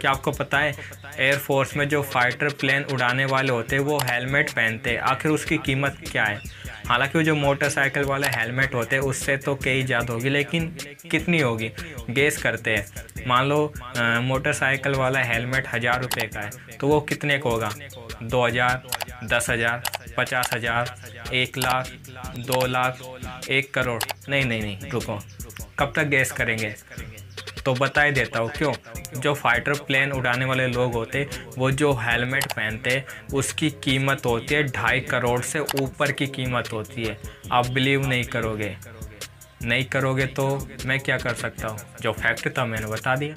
क्या आपको पता है? एयरफोर्स में जो फाइटर प्लेन उड़ाने वाले होते हैं, वो हेलमेट पहनते हैं। आखिर उसकी कीमत क्या है? हालाँकि वो जो मोटरसाइकिल वाले हेलमेट होते हैं, उससे तो कई ज़्यादा होगी, लेकिन कितनी होगी? गेस करते हैं। मान लो मोटरसाइकिल वाला हेलमेट हज़ार रुपये का है तो वो कितने का होगा? दो हज़ार, दस हज़ार, पचास हज़ार, एक लाख, दो लाख, एक करोड़। नहीं नहीं नहीं, रुको। कब तक गैस करेंगे? तो बता ही देता हूँ क्यों? जो फाइटर प्लेन उड़ाने वाले लोग होते, वो जो हेलमेट पहनते, उसकी कीमत होती है ढाई करोड़ से ऊपर की कीमत होती है। आप बिलीव नहीं करोगे। नहीं करोगे तो मैं क्या कर सकता हूँ? जो फैक्ट था, मैंने बता दिया।